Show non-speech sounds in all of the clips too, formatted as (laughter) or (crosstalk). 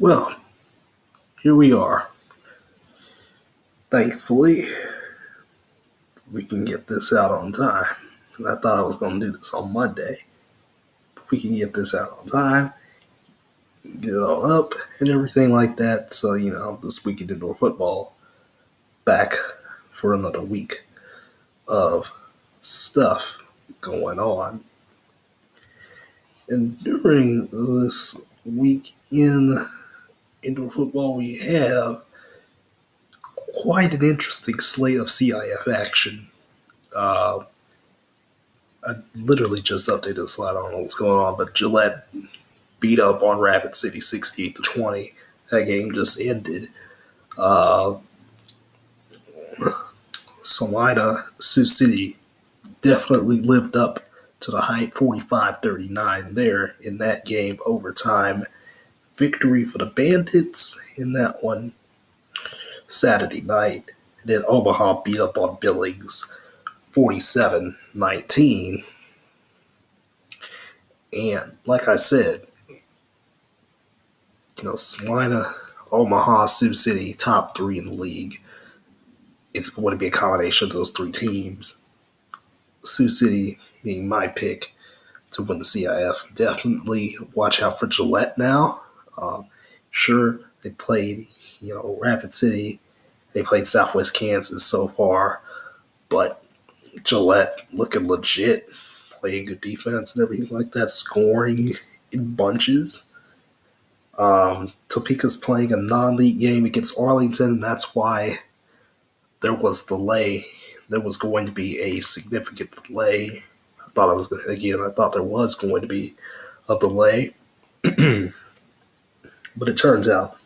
Well, here we are. Thankfully, we can get this out on time. I thought I was going to do this on Monday. We can get this out on time, get it all up, and everything like that. So, you know, this week in indoor football, back for another week of stuff going on. And during this week in indoor football, we have quite an interesting slate of CIF action. Uh, I literally just updated the slide. I don't know what's going on, but Gillette beat up on Rapid City 68 to 20. That game just ended. Uh, Sioux City definitely lived up to the hype 45 39 there in that game overtime victory for the Bandits in that one Saturday night. And then Omaha beat up on Billings 47 19. And like I said, you know, Salina, Omaha, Sioux City, top three in the league. It's going to be a combination of those three teams. Sioux City being my pick to win the CIF. Definitely watch out for Gillette now. Um, sure, they played, you know, Rapid City. They played Southwest Kansas so far, but Gillette looking legit, playing good defense and everything like that, scoring in bunches. Um, Topeka's playing a non-league game against Arlington. That's why there was delay. There was going to be a significant delay. I thought I was going to again. I thought there was going to be a delay. (clears throat) But it turns out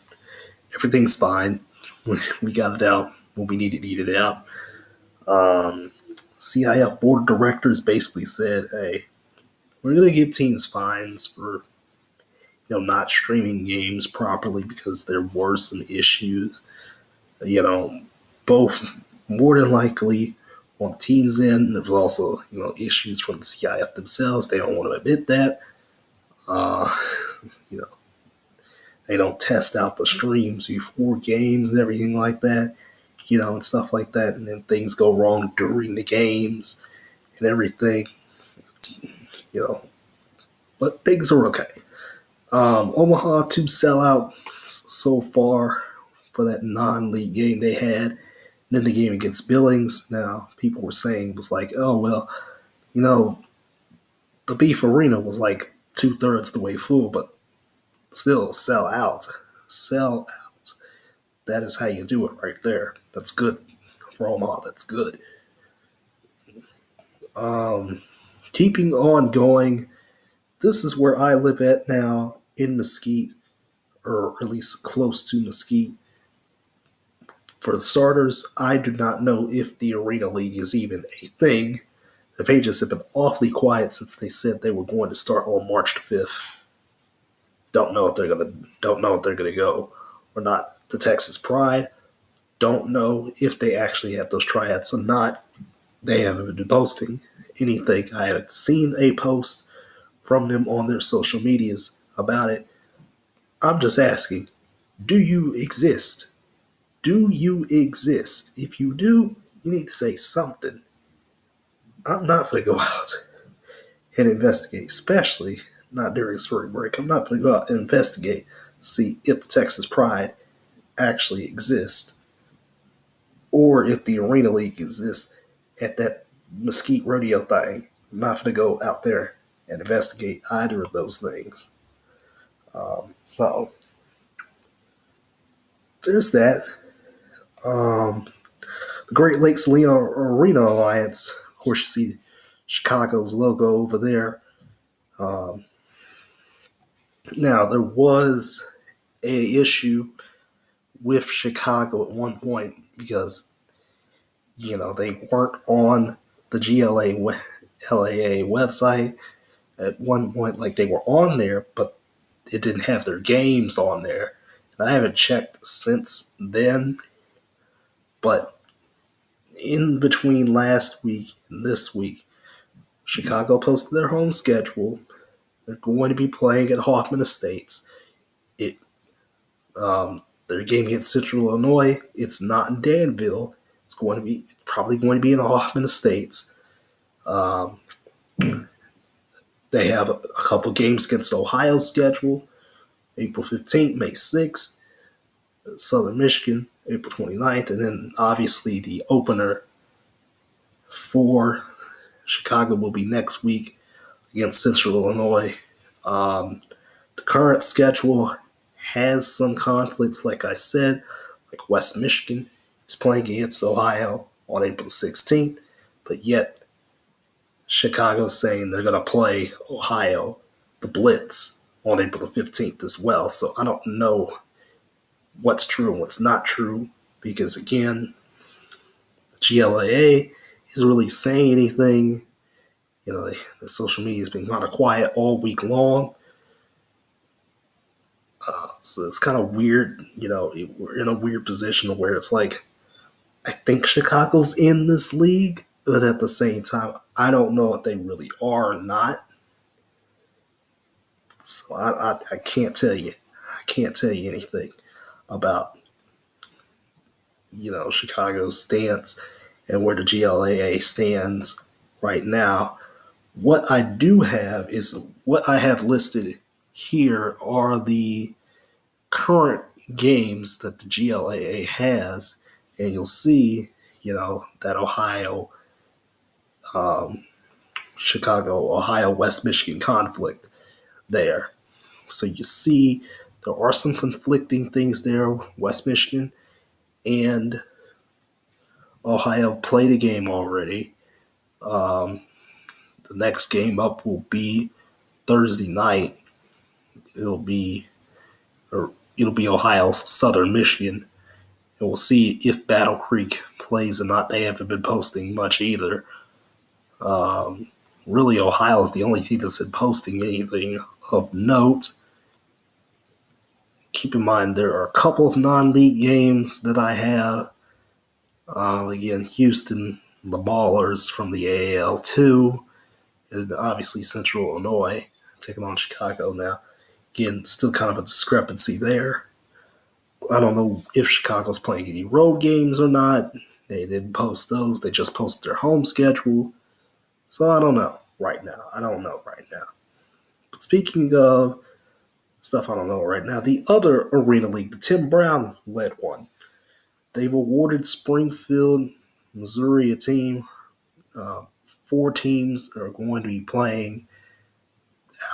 everything's fine. (laughs) We got it out when we needed to get it out. Um, CIF board of directors basically said, "Hey, we're going to give teams fines for you know not streaming games properly because there were some issues. You know, both more than likely on the team's end. There's also you know issues from the CIF themselves. They don't want to admit that. Uh, (laughs) you know, they don't test out the streams before games and everything like that, you know, and stuff like that. And then things go wrong during the games and everything, you know. But things are okay. Um, Omaha to sell out so far for that non-league game they had. And then the game against Billings. Now people were saying was like, oh well, you know, the Beef Arena was like two thirds the way full, but still sell out. Sell out. That is how you do it right there. That's good for Omaha. That's good. Um, keeping on going, this is where I live at now in Mesquite, or at least close to Mesquite. For the starters, I do not know if the Arena League is even a thing. The pages have been awfully quiet since they said they were going to start on March 5th don't know if they're gonna don't know if they're gonna go or not. The Texas Pride don't know if they actually have those tryouts or not. They haven't been posting anything. I haven't seen a post from them on their social medias about it. I'm just asking, do you exist? Do you exist? If you do, you need to say something. I'm not going to go (laughs) out and investigate, especially not during spring break. I'm not going to go out and investigate, see if the Texas Pride actually exists or if the Arena League exists at that Mesquite Rodeo thing. I'm not going to go out there and investigate either of those things. Um, so there's that. Um, the Great Lakes Leon Arena Alliance, of course, you see Chicago's logo over there. Um, now there was a issue with Chicago at one point because you know they weren't on the GLA LAA website. At one point like they were on there but it didn't have their games on there. And I haven't checked since then but in between last week and this week Chicago posted their home schedule they're going to be playing at Hoffman Estates. It Um, their game against Central Illinois, it's not in Danville. It's going to be probably going to be in Hoffman Estates. Um, they have a couple games against Ohio schedule. April 15th, May 6th, Southern Michigan, April 29th, and then obviously the opener for Chicago will be next week against Central Illinois. Um, the current schedule has some conflicts, like I said, like West Michigan is playing against Ohio on April 16th, but yet Chicago's saying they're going to play Ohio, the Blitz, on April the 15th as well. So I don't know what's true and what's not true because, again, GLAA isn't really saying anything. You know, the social media has been kind of quiet all week long. Uh, so it's kind of weird. You know, we're in a weird position where it's like, I think Chicago's in this league, but at the same time, I don't know if they really are or not. So I, I, I can't tell you. I can't tell you anything about you know Chicago's stance and where the GLAA stands right now. What I do have is what I have listed here are the current games that the GLAA has, and you'll see, you know, that Ohio, um, Chicago, Ohio, West Michigan conflict there. So you see, there are some conflicting things there. West Michigan and Ohio played a game already. Um, the next game up will be Thursday night. It'll be, or it'll be Ohio Southern Michigan, and we'll see if Battle Creek plays or not. They haven't been posting much either. Um, really, Ohio is the only team that's been posting anything of note. Keep in mind there are a couple of non-league games that I have. Uh, again, Houston, the Ballers from the AAL2, and obviously Central Illinois taking on Chicago now. Again, still kind of a discrepancy there. I don't know if Chicago's playing any road games or not. They didn't post those. They just posted their home schedule. So I don't know right now. I don't know right now. But speaking of stuff I don't know right now, the other Arena League, the Tim Brown led one, they've awarded Springfield, Missouri, a team. Uh, four teams are going to be playing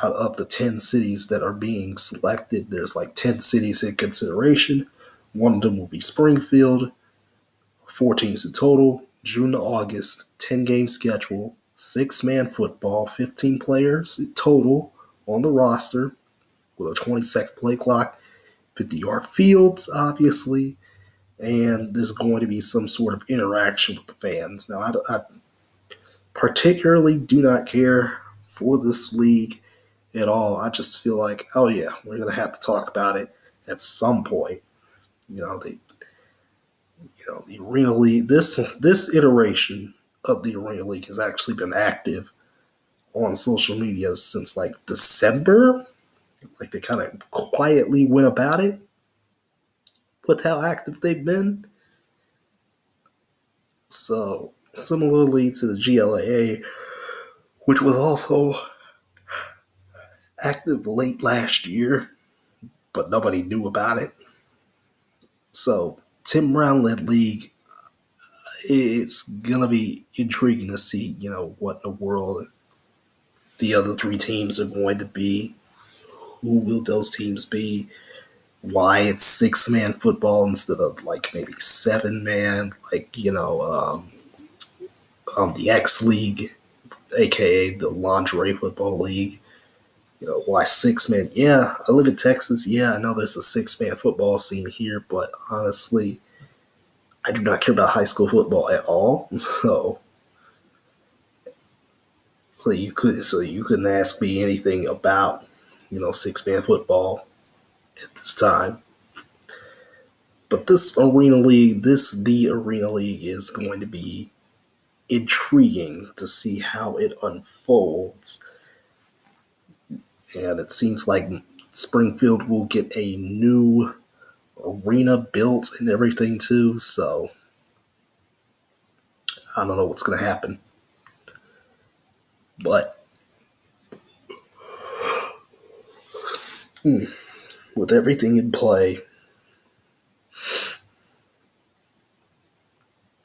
out of the 10 cities that are being selected. There's like 10 cities in consideration. One of them will be Springfield. Four teams in total. June to August, 10 game schedule, six man football, 15 players total on the roster with a 20 second play clock, 50 yard fields, obviously, and there's going to be some sort of interaction with the fans. Now, I, I particularly do not care for this league at all. I just feel like, oh yeah, we're gonna have to talk about it at some point. You know, the you know the arena league. This this iteration of the arena league has actually been active on social media since like December. Like they kind of quietly went about it with how active they've been. So similarly to the GLAA, which was also active late last year, but nobody knew about it. So, Tim Brown led league. It's gonna be intriguing to see, you know, what in the world the other three teams are going to be. Who will those teams be? Why it's six man football instead of like maybe seven man, like you know, um, um, the X League, aka the lingerie football league you know, why six man? Yeah, I live in Texas. Yeah, I know there's a six man football scene here, but honestly, I do not care about high school football at all. (laughs) So, so you could, so you couldn't ask me anything about, you know, six man football at this time. But this arena league, this the arena league is going to be intriguing to see how it unfolds and it seems like Springfield will get a new arena built and everything too. So I don't know what's going to happen. But hmm, with everything in play,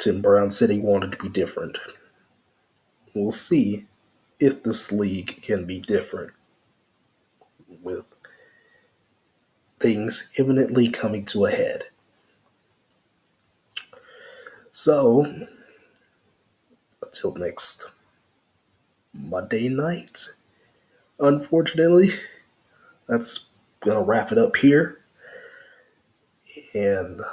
Tim Brown said he wanted to be different. We'll see if this league can be different with things imminently coming to a head. So, until next Monday night, unfortunately, that's going to wrap it up here. And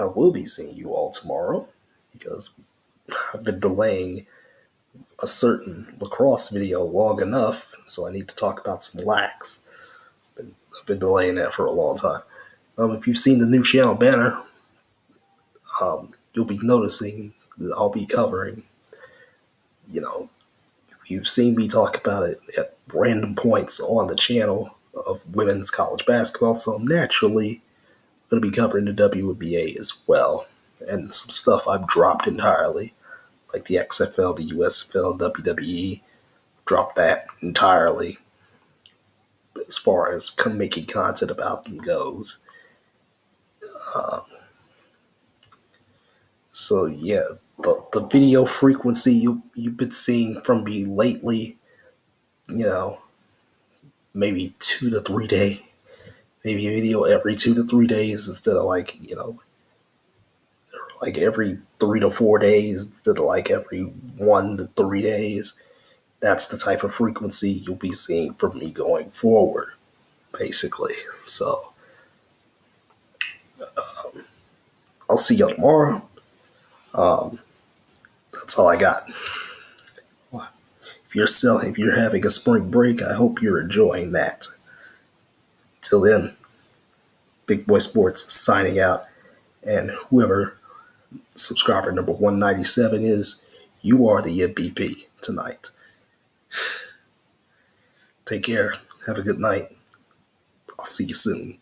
I will be seeing you all tomorrow because I've been delaying a certain lacrosse video long enough, so I need to talk about some. Been, I've been delaying that for a long time. Um, if you've seen the new channel banner, um, you'll be noticing that I'll be covering, you know, you've seen me talk about it at random points on the channel of women's college basketball, so naturally going to be covering the WNBA as well, and some stuff I've dropped entirely, like the XFL, the USFL, WWE. Dropped that entirely as far as making content about them goes. Uh, so yeah, the, the video frequency you you've been seeing from me lately, you know, maybe two to three day, maybe a video every two to three days instead of like you know, like every three to four days instead of like every one to three days. That's the type of frequency you'll be seeing from me going forward, basically. So, um, I'll see y'all tomorrow. Um, that's all I got. If you're still, if you're having a spring break, I hope you're enjoying that. Till then, Big Boy Sports signing out, and whoever subscriber number 197 is, you are the MVP tonight. Take care. Have a good night. I'll see you soon.